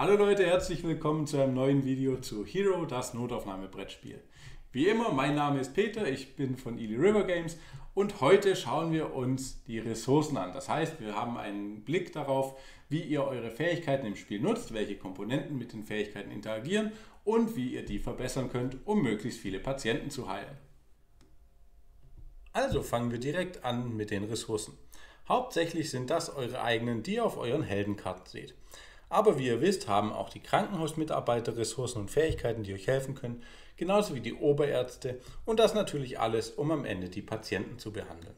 Hallo Leute, herzlich willkommen zu einem neuen Video zu Hero, das Notaufnahmebrettspiel. Wie immer, mein Name ist Peter, ich bin von Ely River Games und heute schauen wir uns die Ressourcen an. Das heißt, wir haben einen Blick darauf, wie ihr eure Fähigkeiten im Spiel nutzt, welche Komponenten mit den Fähigkeiten interagieren und wie ihr die verbessern könnt, um möglichst viele Patienten zu heilen. Also fangen wir direkt an mit den Ressourcen. Hauptsächlich sind das eure eigenen, die ihr auf euren Heldenkarten seht. Aber wie ihr wisst, haben auch die Krankenhausmitarbeiter Ressourcen und Fähigkeiten, die euch helfen können, genauso wie die Oberärzte und das natürlich alles, um am Ende die Patienten zu behandeln.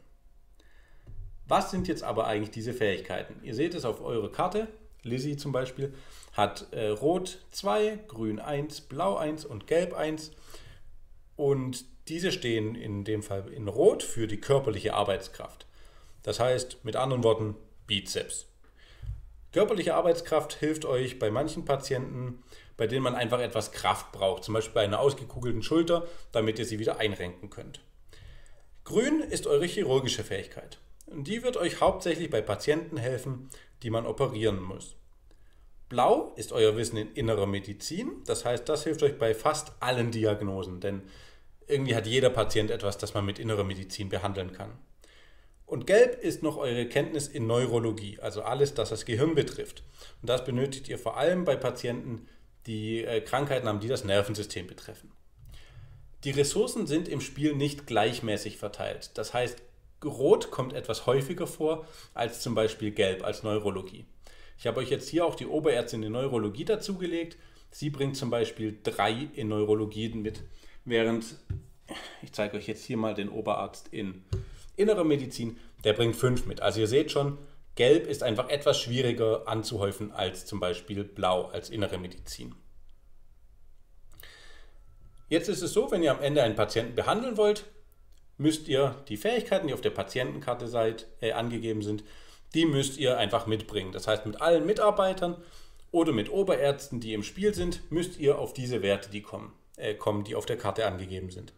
Was sind jetzt aber eigentlich diese Fähigkeiten? Ihr seht es auf eurer Karte. Lizzie zum Beispiel hat äh, Rot 2, Grün 1, Blau 1 und Gelb 1. Und diese stehen in dem Fall in Rot für die körperliche Arbeitskraft. Das heißt mit anderen Worten Bizeps. Körperliche Arbeitskraft hilft euch bei manchen Patienten, bei denen man einfach etwas Kraft braucht, zum Beispiel bei einer ausgekugelten Schulter, damit ihr sie wieder einrenken könnt. Grün ist eure chirurgische Fähigkeit. Die wird euch hauptsächlich bei Patienten helfen, die man operieren muss. Blau ist euer Wissen in innerer Medizin, das heißt, das hilft euch bei fast allen Diagnosen, denn irgendwie hat jeder Patient etwas, das man mit innerer Medizin behandeln kann. Und gelb ist noch eure Kenntnis in Neurologie, also alles, das das Gehirn betrifft. Und das benötigt ihr vor allem bei Patienten, die äh, Krankheiten haben, die das Nervensystem betreffen. Die Ressourcen sind im Spiel nicht gleichmäßig verteilt. Das heißt, Rot kommt etwas häufiger vor als zum Beispiel Gelb als Neurologie. Ich habe euch jetzt hier auch die Oberärztin in Neurologie dazugelegt. Sie bringt zum Beispiel drei in Neurologie mit, während ich zeige euch jetzt hier mal den Oberarzt in Innere Medizin, der bringt 5 mit. Also ihr seht schon, Gelb ist einfach etwas schwieriger anzuhäufen als zum Beispiel Blau als innere Medizin. Jetzt ist es so, wenn ihr am Ende einen Patienten behandeln wollt, müsst ihr die Fähigkeiten, die auf der Patientenkarte seid, äh, angegeben sind, die müsst ihr einfach mitbringen. Das heißt, mit allen Mitarbeitern oder mit Oberärzten, die im Spiel sind, müsst ihr auf diese Werte die kommen, äh, kommen, die auf der Karte angegeben sind.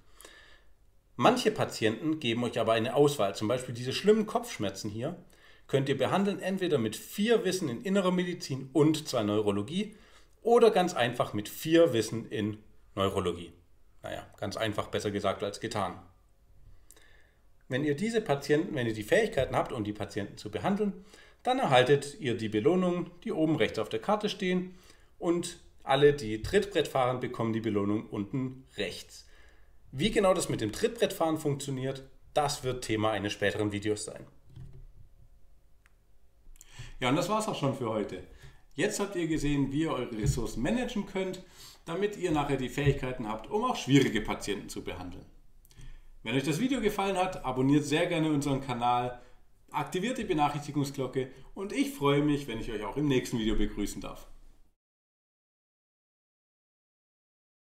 Manche Patienten geben euch aber eine Auswahl, zum Beispiel diese schlimmen Kopfschmerzen hier, könnt ihr behandeln entweder mit vier Wissen in innerer Medizin und zwei Neurologie oder ganz einfach mit vier Wissen in Neurologie. Naja, ganz einfach besser gesagt als getan. Wenn ihr diese Patienten, wenn ihr die Fähigkeiten habt, um die Patienten zu behandeln, dann erhaltet ihr die Belohnung, die oben rechts auf der Karte stehen und alle, die Trittbrett fahren, bekommen die Belohnung unten rechts. Wie genau das mit dem Trittbrettfahren funktioniert, das wird Thema eines späteren Videos sein. Ja, und das war es auch schon für heute. Jetzt habt ihr gesehen, wie ihr eure Ressourcen managen könnt, damit ihr nachher die Fähigkeiten habt, um auch schwierige Patienten zu behandeln. Wenn euch das Video gefallen hat, abonniert sehr gerne unseren Kanal, aktiviert die Benachrichtigungsglocke und ich freue mich, wenn ich euch auch im nächsten Video begrüßen darf.